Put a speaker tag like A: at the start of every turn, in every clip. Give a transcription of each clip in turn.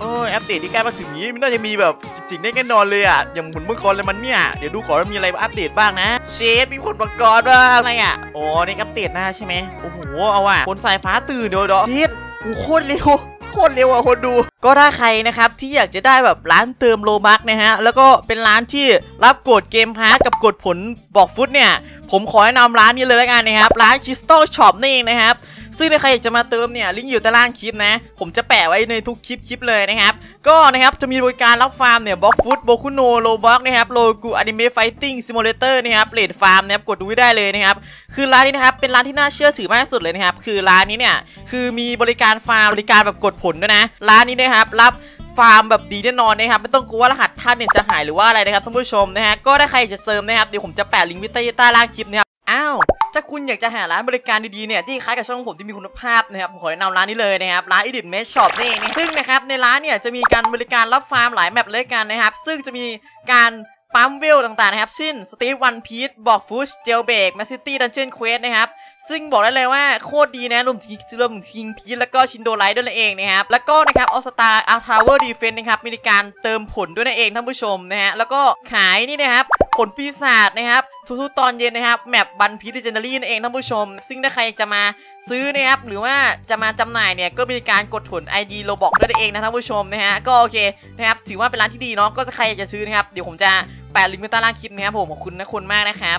A: โอ้ยอัปเดตที่ใกล้มาถึงนี้มันน่าจะมีแบบจริงๆได้แน่นอนเลยอะอย่างเหมือนเมื่อก่อนเลยมันเนี่ยเดี๋ยวดูก่อนว่ามีอะไรอัปเดตบ้างนะเชฟมีผลมังกรบ้างอะไรอะโอ้นี่อัปเดตหน้าใช่ไหมโอ้โหเอาว่ะคนสายฟ้าตื่นเดี๋ยวเดี๋ยวเฮ็ดโอ้โหโคตรเร็วโคตรเร็วอะคนดู ก็ถ้าใครนะครับที่อยากจะได้แบบร้านเติม Robux นะฮะ แล้วก็เป็นร้านที่รับกด Gamepass กับกดผล Blox Fruits เนี่ย ผมขอแนะนำร้านนี้เลยแล้วกันนะครับ ร้าน Crystal Shop นี่เองนะครับ ซึ่งถ้าใครอยากจะมาเติมเนี่ยลิงก์อยู่ใต้ล่างคลิปนะ ผมจะแปะไว้ในทุกคลิปคลิปเลยนะครับ ก็นะครับจะมีบริการรับฟาร์มเนี่ย Blox Fruits Boku no Roblox นะครับโลกู Anime Fighting Simulator นะครับเลดฟาร์มนะครับกดดูได้เลยนะครับคือร้านนี้นะครับเป็นร้านที่น่าเชื่อถือมากที่สุดเลยนะครับคือร้านนี้เนี่ยคือมีบริการฟาร์มบริการแบบกดผลด้วยนะ ร้านนี้นะครับรับฟาร์มแบบดีแน่นอนนะครับไม่ต้องกลัวว่ารหัสท่านเนี่ยจะหายหรือว่าอะไรนะครับท่านผู้ชมนะฮะก็ถ้าใครจะเติมนะครับเดี๋ยวผมจะแปะลิงก์ไว้ใต้ใต้ล่างคลิปนะครับ อ้าวถ้าคุณอยากจะหาร้านบริการดีๆเนี่ยที่คล้ายกับช่องผมที่มีคุณภาพนะครับผมขอแนะนำร้านนี้เลยนะครับร้านอิดิ m เมชช็อปนี่ซึ่งนะครับในร้านเนี่ยจะมีการบริการรับฟาร์มหลาย map เลยกันนะครับ ซึ่งจะมีการปั๊มเวลต่างๆนะครับเช่น Steve's One Piece Blox Fruits Jailbreak Mad City Dungeon Quest นะครับ ซึ่งบอกได้เลยว่าโคตรดีนะรวมถึงรวมถึง King Piece แล้วก็ Shindo Life ด้วยนั่นเองนะครับแล้วก็นะครับ All Star Tower Defense นะครับมีการเติมผลด้วยนั่นเองท่านผู้ชมนะฮะแล้วก็ขายนี่นะครับผลปีศาจนะครับทุกๆตอนเย็นนะครับแมปบันพีดิเจนเดารี่นั่นเองท่านผู้ชม ซึ่งถ้าใครจะมาซื้อนะครับหรือว่าจะมาจำหน่ายเนี่ยก็มีการกดผล ID โลบอกด้วยนั่นเองนะท่านผู้ชมนะฮะก็โอเคนะครับถือว่าเป็นร้านที่ดีเนาะก็ใครอยากจะซื้อนะครับเดี๋ยวผมจะแปะลิงก์ไว้ใต้ล่างคลิปนะครับผมขอบคุณนะคุณมากนะครับ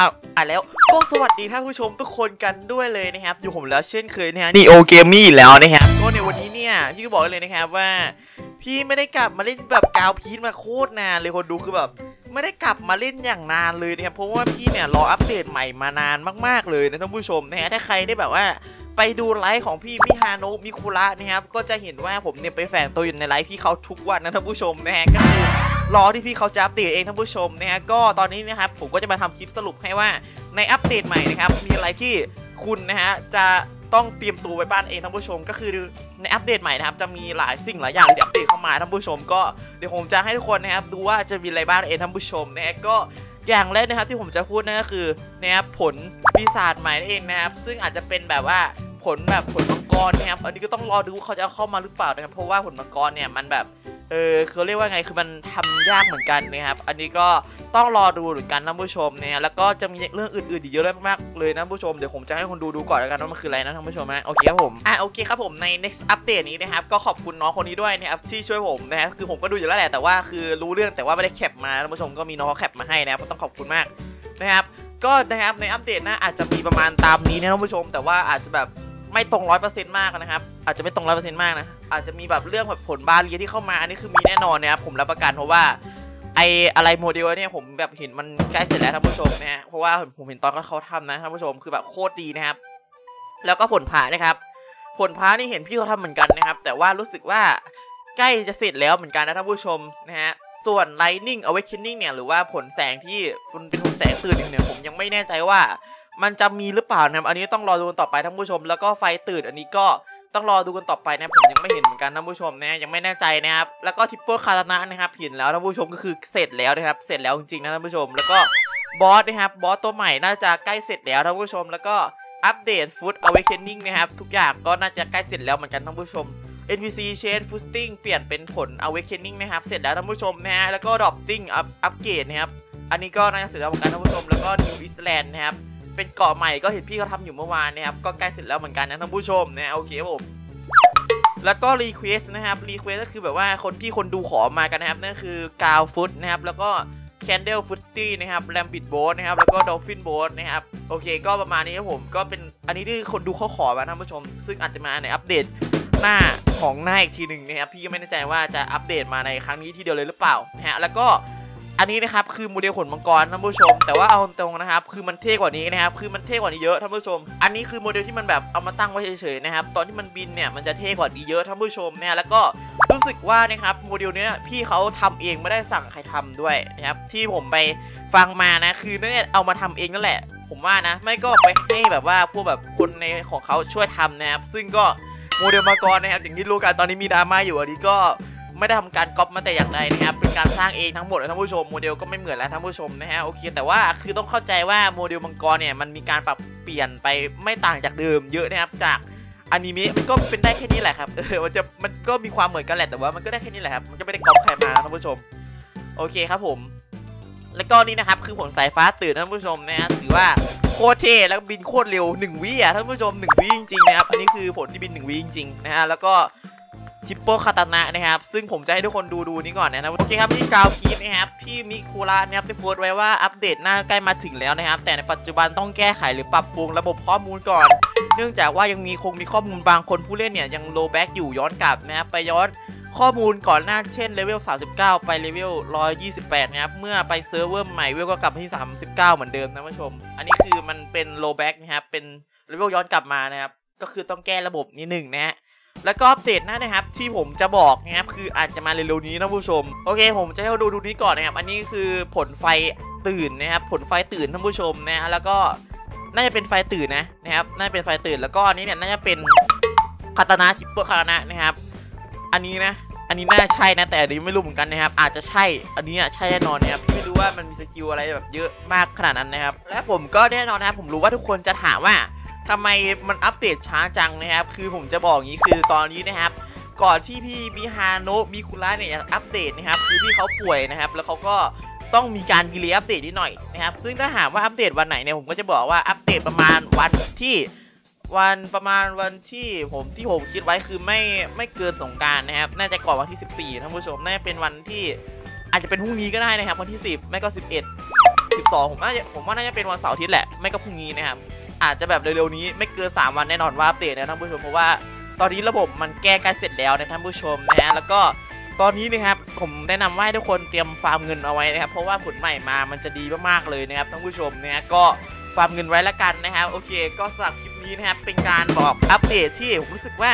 A: อ้าวอะแล้วก็สวัสดีท่านผู้ชมทุกคนกันด้วยเลยนะครับ อยู่ผมแล้วเช่นเคยนะฮะนี่โอเกมมี่แล้วนะครับก็ในวันนี้เนี่ยพี่ก็บอกได้เลยนะครับว่า พี่ไม่ได้กลับมาเล่นแบบ Glue Piece มาโคตรนานเลยคนดูคือแบบไม่ได้กลับมาเล่นอย่างนานเลยนะครับเพราะว่าพี่เนี่ยรออัปเดตใหม่มานานมากๆเลยนะท่านผู้ชมนะฮะถ้าใครได้แบบว่าไปดูไลฟ์ของพี่พี่ฮานุมิคุระนะครับก็จะเห็นว่าผมเนี่ยไปแฝงตัวอยู่ในไลฟ์พี่เขาทุกวันนะท่านผู้ชมนะฮะก็คือ รอที่พี่เขาจะอัปเดตเองท่านผู้ชมนะฮะก็ตอนนี้นะครับผมก็จะมาทำคลิปสรุปให้ว่าในอัปเดตใหม่นะครับมีอะไรที่คุณนะฮะจะต้องเตรียมตัวไว้บ้านเองท่านผู้ชม ก็คือในอัปเดตใหม่นะครับจะมีหลายสิ่งหลายอย่างที่อัปเดตเข้ามาท่านผู้ชม ก็เดี๋ยวผมจะให้ทุกคนนะครับดูว่าจะมีอะไรบ้างเองท่านผู้ชมนะฮะก็อย่างแรกนะครับที่ผมจะพูดนั่นก็คือนะครับผลปีศาจใหม่นั่นเองนะครับซึ่งอาจจะเป็นแบบว่าผลแบบผลมังกรนะครับอันนี้ก็ต้องรอดูว่าเขาจะเอาเข้ามาหรือเปล่านะครับเพราะว่าผลมังกรเนี่ยมันแบบ เออเขาเรียกว่าไงคือมันทำยากเหมือนกันนะครับ อันนี้ก็ต้องรอดูเหมือนกันท่านผู้ชมเนี่ยแล้วก็จะมีเรื่องอื่นๆอีกเยอะมากๆเลยนะผู้ชมเดี๋ยวผมจะให้คนดูดูก่อนแล้วกันว่ามันคืออะไรนะท่านผู้ชมนะโอเคครับผมอะโอเคครับผมใน next update นี้นะครับก็ขอบคุณน้องคนนี้ด้วยนะครับที่ช่วยผมนะฮะคือผมก็ดูอยู่แล้วแหละแต่ว่าคือรู้เรื่องแต่ว่าไม่ได้แคปมาท่านผู้ชมก็มีน้องเขาแคปมาให้นะครับต้องขอบคุณมากนะครับก็นะครับในอัปเดตหน้าอาจจะมีประมาณตามนี้นะท่านผู้ชม แต่ว่าอาจจะแบบ ไม่ตรงร้อยเปอร์เซ็นต์มากนะครับ อาจจะไม่ตรงร้อยเปอร์เซ็นต์มากนะ อาจจะมีแบบเรื่องแบบผลบาเรียที่เข้ามา อันนี้คือมีแน่นอนนะครับผมรับประกันเพราะว่าไออะไรโมเดลเนี่ยผมแบบเห็นมันใกล้เสร็จแล้วท่านผู้ชมนะฮะเพราะว่าผมเห็นตอนเขาทำนะท่านผู้ชมคือแบบโคตรดีนะครับ แล้วก็ผลผ่านะครับ ผลพ้านี่เห็นพี่เขาทำเหมือนกันนะครับ แต่ว่ารู้สึกว่าใกล้จะเสร็จแล้วเหมือนกันนะท่านผู้ชมนะฮะส่วน Lightning Awakening เนี่ยหรือว่าผลแสงที่มันเป็นผลแสงตื่นเนี่ยผมยังไม่แน่ใจว่า มันจะมีหรือเปล่านะครับอันนี้ต้องรอดูกันต่อไปท่านผู้ชม แล้วก็ไฟตื่นอันนี้ก็ต้องรอดูกันต่อไปนะผมยังไม่เห็นเหมือนกันท่านผู้ชมนะยังไม่แน่ใจนะครับแล้วก็ Triple Katana นะครับเห็นแล้วท่านผู้ชมก็คือเสร็จแล้วนะครับเสร็จแล้วจริงๆนะท่านผู้ชม แล้วก็บอสนะครับบอสตัวใหม่น่าจะใกล้เสร็จแล้วท่านผู้ชม แล้วก็อัปเดต Fruit Awakening นะครับทุกอย่างก็น่าจะใกล้เสร็จแล้วเหมือนกันท่านผู้ชม NPC Change Footing เปลี่ยนเป็นผล Awakening นะครับ เสร็จแล้วท่านผู้ชมนะฮะ แล้วก็ Dropting Up Upgrade นะครับ อันนี้ก็น่าจะเสร็จแล้วเหมือนกันท่านผู้ชม แล้วก็ New Island นะครับ เป็นเกาะใหม่ก็เห็นพี่เขาทำอยู่เมื่อวานนะครับก็ใกล้เสร็จแล้วเหมือนกันนะท่านผู้ชมนะโอเคครับผมแล้วก็ Request นะครับ Request ก็คือแบบว่าคนที่คนดูขอมากันนะครับนั่นคือกาวฟุตนะครับแล้วก็ Candle f o o t y นะครับ Rampid Boat นะครับแล้วก็ Dolphin Boat นะครับโอเค ก็ประมาณนี้ครับผมก็เป็นอันนี้ที่คนดูเขาขอมาท่านผู้ชม ซึ่งอาจจะมาในอัปเดตหน้าของหน้าอีกทีหนึ่งนะครับพี่ก็ไม่แน่ใจว่าจะอัปเดตมาในครั้งนี้ทีเดียวเลยหรือเปล่านะฮะแล้วก็ อันนี้นะครับคือโมเดลผลมังกรท่านผู้ชม แต่ว่าเอาตรงนะครับ คือมันเท่กว่านี้นะครับคือมันเท่กว่านี้เยอะท่านผู้ชม อันนี้คือโมเดลที่มันแบบเอามาตั้งไว้เฉยๆนะครับตอนที่มันบินเนี่ยมันจะเท่กว่านี้เยอะท่านผู้ชมเนี่ยแล้วก็รู้สึกว่านะครับโมเดลเนี้ยพี่เขาทำเองไม่ได้สั่งใครทำด้วยนะครับที่ผมไปฟังมานะคือเนี่ยเอามาทำเองนั่นแหละ ผมว่านะ ไม่ก็ไปให้แบบว่าพวกแบบคนในของเขาช่วยทำนะครับซึ่งก็โมเดลมังกรนะครับอย่างที่รู้กันตอนนี้มีดราม่าอยู่อันนี้ก็ ไม่ได้ทำการก๊อปมาแต่อย่างใดนะครับเป็นการสร้างเองทั้งหมดนะท่านผู้ชมโมเดลก็ไม่เหมือนแล้วท่านผู้ชมนะฮะโอเคแต่ว่าคือต้องเข้าใจว่าโมเดลมังกรเนี่ยมันมีการปรับเปลี่ยนไปไม่ต่างจากเดิมเยอะนะครับจากอนิเมะมันก็เป็นได้แค่นี้แหละครับเออมันจะมันก็มีความเหมือนกันแหละแต่ว่ามันก็ได้แค่นี้แหละครับมันก็ไม่ได้ก๊อปใครมาท่านผู้ชม โอเคครับผม แล้วก็นี่นะครับคือผลสายฟ้าตื่นท่านผู้ชมนะฮะถือว่าโคตรเท่แล้วบินโคตรเร็ว1วิอะท่านผู้ชม1วิจริงๆนะครับอันนี้คือผลที่บิน1วิจริงๆนะฮะแล้วก็ Triple Katana นะครับ ซึ่งผมจะให้ทุกคนดูดูนี้ก่อนนะครับโอเคครับที่กาวคีนะครับพี่มิคุระนะครับได้โพสต์ไว้ว่าอัปเดตหน้าใกล้มาถึงแล้วนะครับ แต่ในปัจจุบันต้องแก้ไขหรือปรับปรุงระบบข้อมูลก่อน เนื่องจากว่ายังมีคงมีข้อมูลบางคนผู้เล่นเนี่ยยัง rollback อยู่ย้อนกลับนะครับไปย้อนข้อมูลก่อนหน้าเช่นเลเวล 39 ไปเลเวล 128 นะครับ เมื่อไปเซิร์ฟเวอร์ใหม่เวลก็กลับที่ 39 เหมือนเดิมนะผู้ชม อันนี้คือมันเป็น rollback นะครับ เป็นเลเวลย้อนกลับมานะครับ ก็คือต้องแก้ระบบนิดหนึ่งนะฮะ แล้วก็อัปเดตหน้านะครับ ที่ผมจะบอกนะครับคืออาจจะมาเร็วๆนี้นะผู้ชม โอเค ผมจะให้ดูดูนี้ก่อนนะครับ อันนี้คือผลไฟตื่นนะครับ ผลไฟตื่นท่านผู้ชมนะแล้วก็น่าจะเป็นไฟตื่นนะนะครับ น่าจะเป็นไฟตื่นแล้วก็อันนี้เนี่ยน่าจะเป็นKatana Triple Katana นะครับ อันนี้นะ อันนี้น่าใช่นะแต่อันนี้ไม่รู้เหมือนกันนะครับ อาจจะใช่ อันนี้ใช่แน่นอนนะครับพี่ไม่รู้ว่ามันมีสกิลอะไรแบบเยอะมากขนาดนั้นนะครับ และผมก็แน่นอนนะครับผมรู้ว่าทุกคนจะถามว่า ทำไมมันอัปเดตช้าจังนะครับ คือผมจะบอกอย่างนี้คือตอนนี้นะครับ ก่อนที่พี่มิฮาโนะมิคุระเนี่ยจะอัปเดตนะครับ คือพี่เขาป่วยนะครับ แล้วเขาก็ต้องมีการ delay อัปเดตนิดหน่อยนะครับ ซึ่งถ้าหากว่าอัปเดตวันไหนเนี่ยผมก็จะบอกว่าอัปเดตประมาณวันที่วันประมาณวันที่ผมที่ผมคิดไว้คือไม่ไม่เกินสงการนะครับ น่าจะก่อนวันที่ 14ท่านผู้ชมน่าจะเป็นวันที่อาจจะเป็นพรุ่งนี้ก็ได้นะครับ วันที่ 10 ไม่ก็ 11 12 ผมน่าจะผมว่าน่าจะเป็นวันเสาร์อาทิตย์แหละ ไม่ก็พรุ่งนี้นะครับ อาจจะแบบเร็วๆนี้ไม่เกิน3วันแน่นอนว่าอัปเดตนะท่านผู้ชมเพราะว่าตอนนี้ระบบมันแก้ใกล้เสร็จแล้วนะท่านผู้ชมนะฮะแล้วก็ตอนนี้นะครับผมแนะนำว่าให้ทุกคนเตรียมฟาร์มเงินเอาไว้นะครับเพราะว่าผลใหม่มามันจะดีมากๆเลยนะครับท่านผู้ชมนะฮะก็ฟาร์มเงินไว้ละกันนะครับโอเคก็สำหรับคลิปนี้นะครับเป็นการบอกอัปเดตที่ผมรู้สึกว่า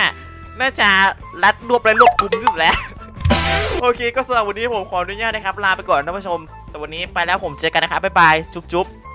A: น่าจะรัดรวบและรวบกลุ่มที่สุดแล้วโอเคก็สำหรับวันนี้ผมขออนุญาตนะครับลาไปก่อนท่านผู้ชมสำหรับวันนี้ไปแล้วผมเจอกันนะครับบ๊ายบายจุ๊บๆ